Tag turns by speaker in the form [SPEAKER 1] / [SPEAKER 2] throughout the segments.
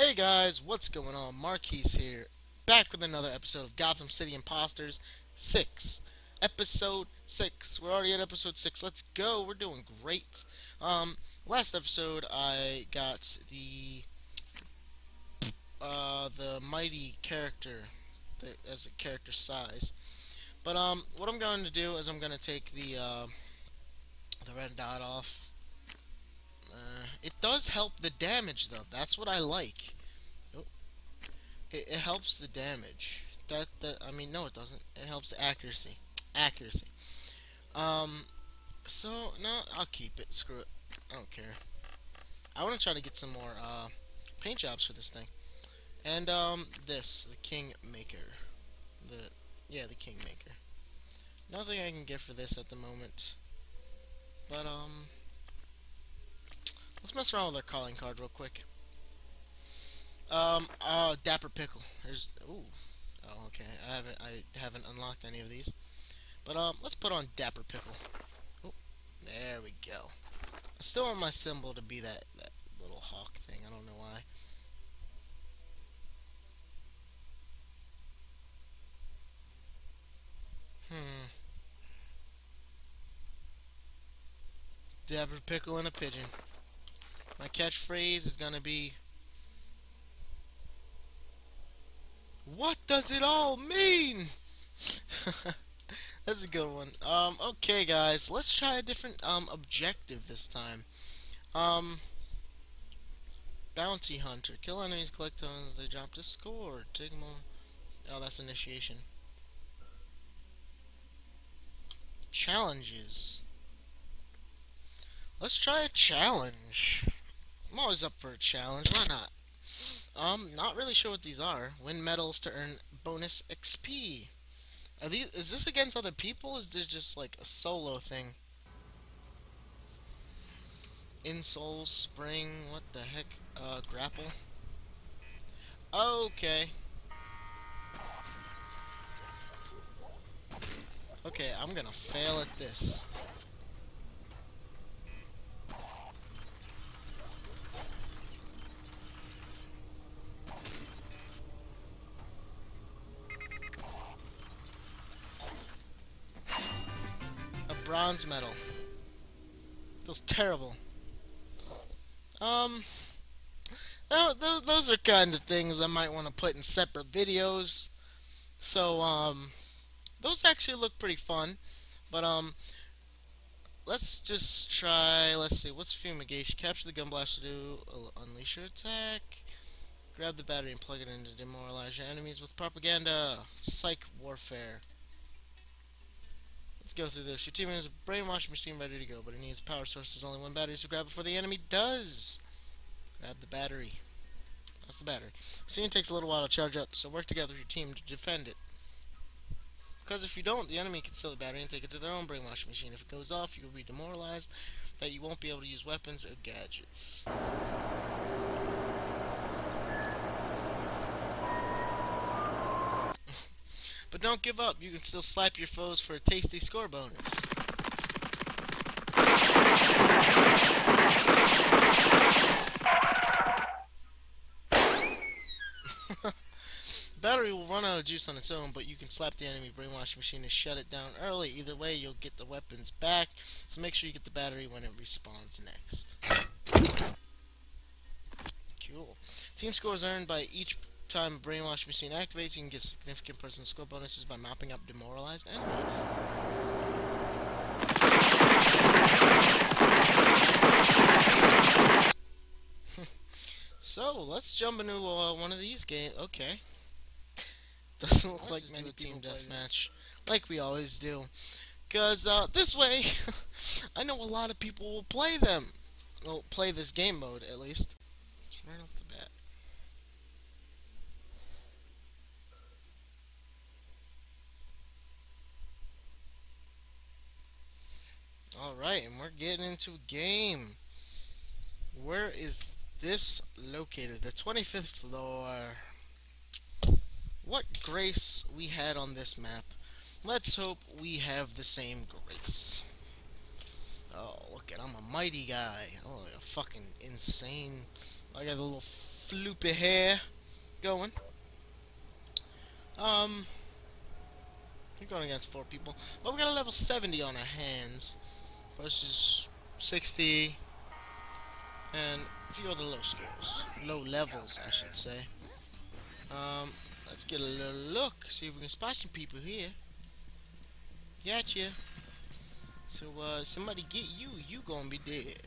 [SPEAKER 1] Hey guys, what's going on? Marquise here, back with another episode of Gotham City Imposters 6. Episode 6. We're already at episode 6. Let's go. We're doing great. Um, last episode I got the uh, the mighty character as a character size. But um, what I'm going to do is I'm going to take the uh, the red dot off uh, it does help the damage, though. That's what I like. Oh. It, it helps the damage. That, that I mean, no, it doesn't. It helps accuracy. Accuracy. Um, so, no, I'll keep it. Screw it. I don't care. I want to try to get some more, uh, paint jobs for this thing. And, um, this, the Kingmaker. The, yeah, the King Maker. Nothing I can get for this at the moment. But, um... Let's mess around with our calling card real quick. Um, uh, Dapper Pickle. There's, ooh. Oh, okay. I haven't, I haven't unlocked any of these. But, um, let's put on Dapper Pickle. Oh, there we go. I still want my symbol to be that, that little hawk thing. I don't know why. Hmm. Dapper Pickle and a pigeon. My catchphrase is gonna be What does it all mean? That's a good one. Um, okay guys, let's try a different um objective this time. Um Bounty Hunter. Kill enemies, collect they drop to score. Take. Oh, that's initiation. Challenges. Let's try a challenge. I'm always up for a challenge. Why not? Um, not really sure what these are. Win medals to earn bonus XP. Are these? Is this against other people? Is this just like a solo thing? Insole, Spring. What the heck? Uh, grapple. Okay. Okay, I'm gonna fail at this. Terrible. Um, those, those are kind of things I might want to put in separate videos. So, um, those actually look pretty fun. But, um, let's just try, let's see, what's fumigation? Capture the gun blaster to do, unleash your attack. Grab the battery and plug it in to demoralize your enemies with propaganda. Psych warfare. Let's go through this. Your team has a brainwashing machine ready to go, but it needs power source. There's only one battery, so grab before the enemy does. Grab the battery. That's the battery. Machine takes a little while to charge up, so work together with your team to defend it. Because if you don't, the enemy can steal the battery and take it to their own brainwashing machine. If it goes off, you will be demoralized, that you won't be able to use weapons or gadgets. But don't give up. You can still slap your foes for a tasty score bonus. battery will run out of juice on its own, but you can slap the enemy brainwash machine and shut it down early. Either way, you'll get the weapons back, so make sure you get the battery when it respawns next. Cool. Team scores earned by each time brainwash machine activates, you can get significant personal score bonuses by mopping up demoralized enemies. so, let's jump into uh, one of these games. Okay. Doesn't look like many team deathmatch, like we always do. Because uh, this way, I know a lot of people will play them. Will play this game mode, at least. Right off the bat. Alright, and we're getting into a game. Where is this located? The 25th floor. What grace we had on this map. Let's hope we have the same grace. Oh, look at I'm a mighty guy. Oh, a fucking insane. I got a little floopy hair going. Um, we're going against four people. But we got a level 70 on our hands versus 60 and a few other low scores. Low levels, I should say. Um, let's get a little look, see if we can spot some people here. Gotcha. So, uh, somebody get you, you gonna be dead.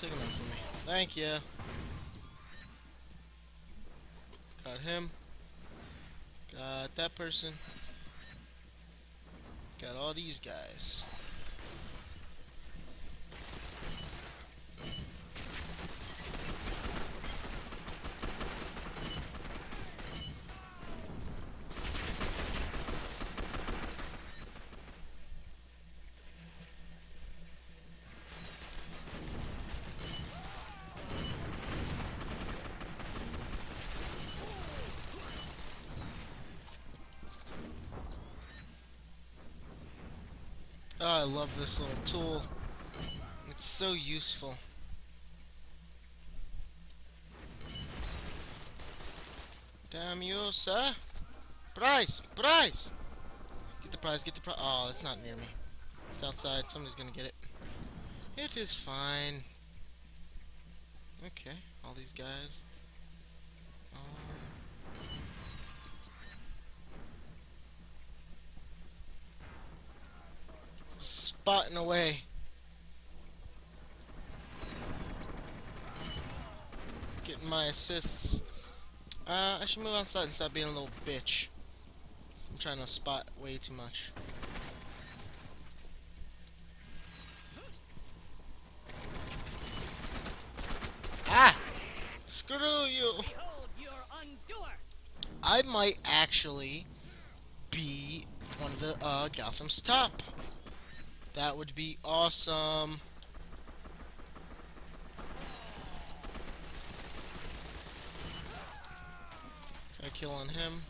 [SPEAKER 1] Take him out for me. Thank you. Got him. Got that person. Got all these guys. Oh, I love this little tool. It's so useful. Damn you, sir. Prize! Prize! Get the prize, get the prize. Oh, it's not near me. It's outside. Somebody's gonna get it. It is fine. Okay, all these guys. Um, spotting away. Getting my assists. Uh, I should move outside and stop being a little bitch. I'm trying to spot way too much. Ah! Screw you! I might actually be one of the uh, Gotham's top. That would be awesome. Got a kill on him.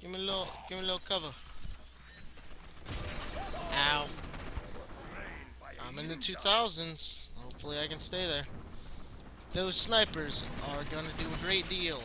[SPEAKER 1] Give me a little, give me a little cover. Ow. I'm in the 2000s. Hopefully I can stay there. Those snipers are gonna do a great deal.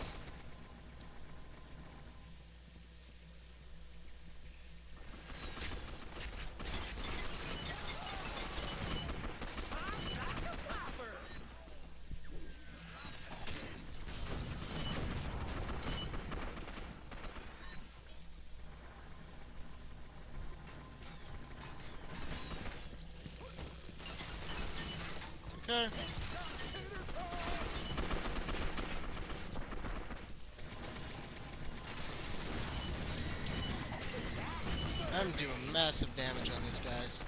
[SPEAKER 1] Okay. I'm doing massive damage on these guys.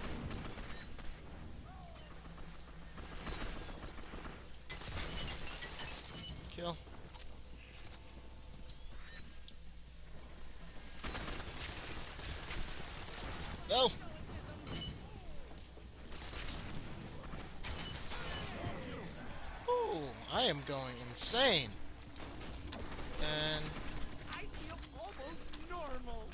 [SPEAKER 1] Kill. Go! Ooh, I am going insane. And
[SPEAKER 2] I feel almost normal.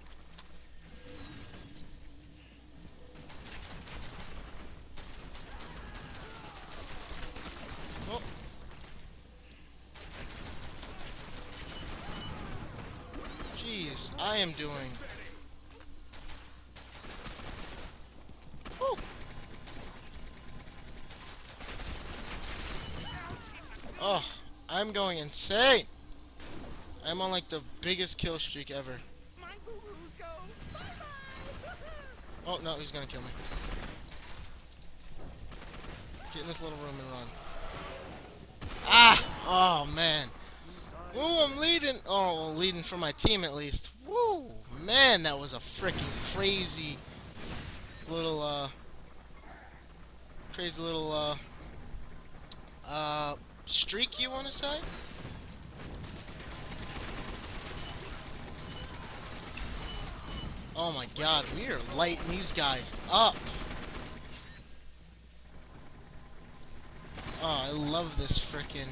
[SPEAKER 1] oh. Jeez, I am doing. Woo. Oh, I'm going insane. I'm on like the biggest kill streak ever.
[SPEAKER 2] My go bye-bye.
[SPEAKER 1] Oh no, he's gonna kill me. Get in this little room and run. Ah! Oh man. Ooh, I'm leading. Oh, well, leading for my team at least. Woo! Man, that was a freaking crazy little, uh, crazy little, uh, uh, streak. You want to say? Oh my God, we are lighting these guys up. Oh, I love this frickin'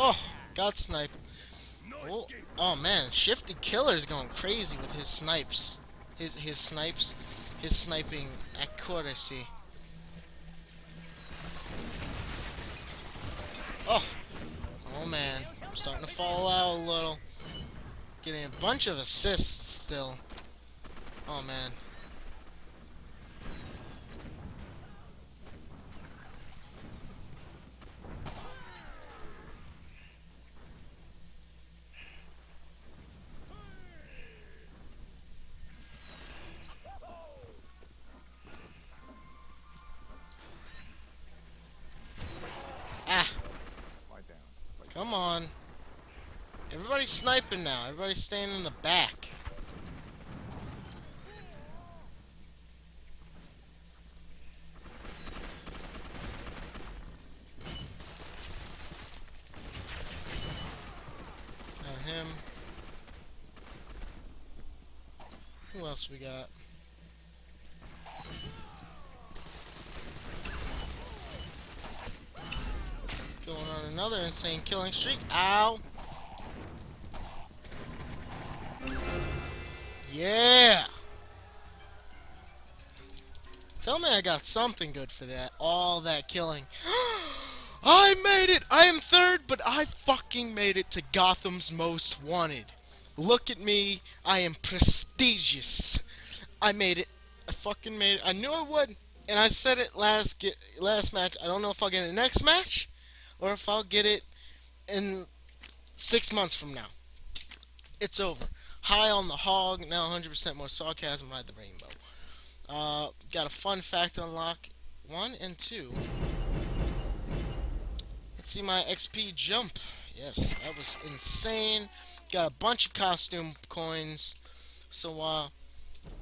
[SPEAKER 1] Oh, got sniped. Oh, man, Shifty Killer's going crazy with his snipes. His his snipes, his sniping accuracy. Oh, oh man, I'm starting to fall out a little. Getting a bunch of assists still. Oh man. Come on. Everybody's sniping now. Everybody's staying in the back. Got him. Who else we got? Going on another insane killing streak. Ow! Yeah! Tell me I got something good for that. All that killing. I made it! I am third, but I fucking made it to Gotham's Most Wanted. Look at me. I am prestigious. I made it. I fucking made it. I knew I would. And I said it last last match. I don't know if I'll get it next match or if I'll get it in six months from now. It's over. High on the hog, now 100% more sarcasm, ride the rainbow. Uh, got a fun fact to unlock. One and two. Let's see my XP jump. Yes, that was insane. Got a bunch of costume coins. So, uh,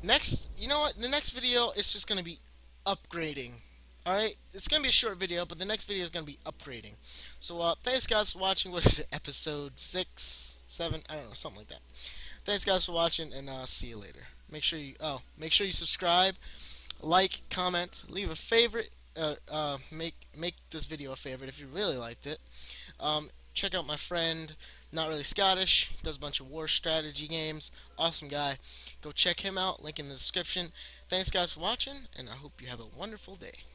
[SPEAKER 1] next, you know what? The next video is just gonna be upgrading. Alright? It's gonna be a short video, but the next video is gonna be upgrading. So, uh, thanks guys for watching. What is it? Episode 6, 7, I don't know, something like that. Thanks guys for watching, and uh, see you later. Make sure you, oh, make sure you subscribe, like, comment, leave a favorite, uh, uh, make, make this video a favorite if you really liked it. Um, check out my friend, Not Really Scottish, does a bunch of war strategy games, awesome guy. Go check him out, link in the description. Thanks guys for watching, and I hope you have a wonderful day.